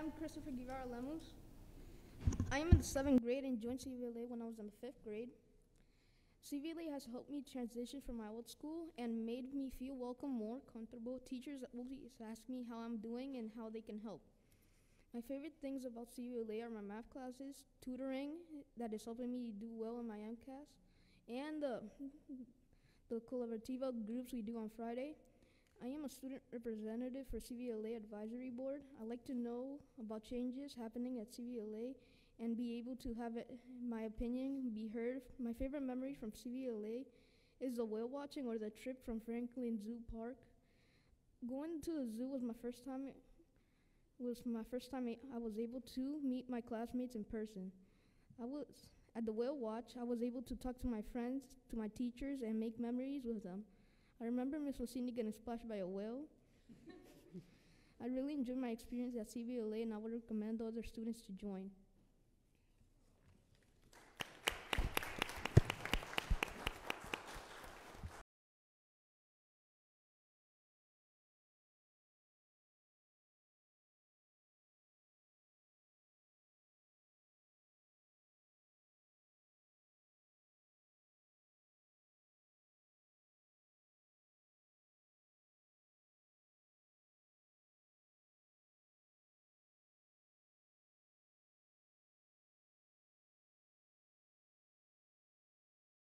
I'm Christopher Guevara Lemus. I am in the seventh grade and joined CVLA when I was in the fifth grade. CVLA has helped me transition from my old school and made me feel welcome, more comfortable. Teachers always ask me how I'm doing and how they can help. My favorite things about CVLA are my math classes, tutoring that is helping me do well in my MCAS, and the, the collaborativa groups we do on Friday. I am a student representative for CVLA Advisory Board. I'd like to know about changes happening at CVLA and be able to have it, my opinion be heard. My favorite memory from CVLA is the whale watching or the trip from Franklin Zoo Park. Going to the zoo was my first time. Was my first time I was able to meet my classmates in person. I was at the whale watch. I was able to talk to my friends, to my teachers, and make memories with them. I remember Miss Rossini getting splashed by a whale. I really enjoyed my experience at CVLA, and I would recommend other students to join.